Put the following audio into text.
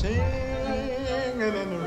singing in the rain.